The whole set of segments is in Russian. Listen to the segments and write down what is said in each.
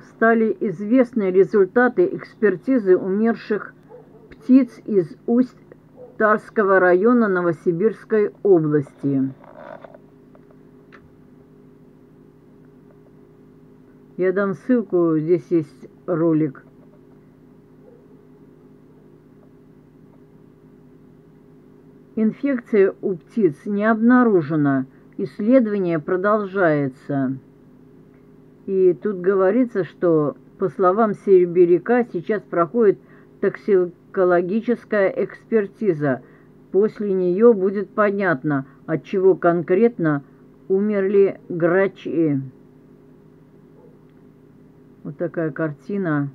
стали известны результаты экспертизы умерших птиц из Усть-Тарского района Новосибирской области. Я дам ссылку, здесь есть ролик. Инфекция у птиц не обнаружена. Исследование продолжается. И тут говорится, что, по словам Серебряка, сейчас проходит токсикологическая экспертиза. После нее будет понятно, от чего конкретно умерли грачи. Вот такая картина,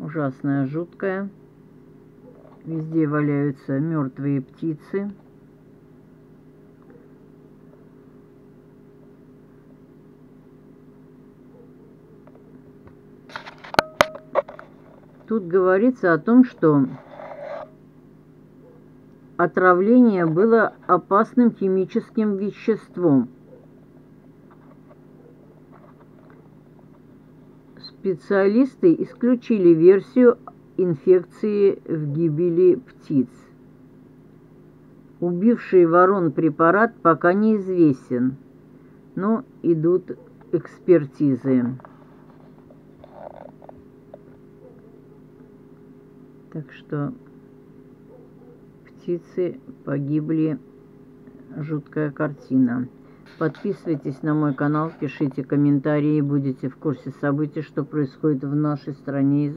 ужасная, жуткая. Везде валяются мертвые птицы. Тут говорится о том, что отравление было опасным химическим веществом. Специалисты исключили версию инфекции в гибели птиц. Убивший ворон препарат пока неизвестен, но идут экспертизы. Так что птицы погибли. Жуткая картина. Подписывайтесь на мой канал, пишите комментарии, будете в курсе событий, что происходит в нашей стране.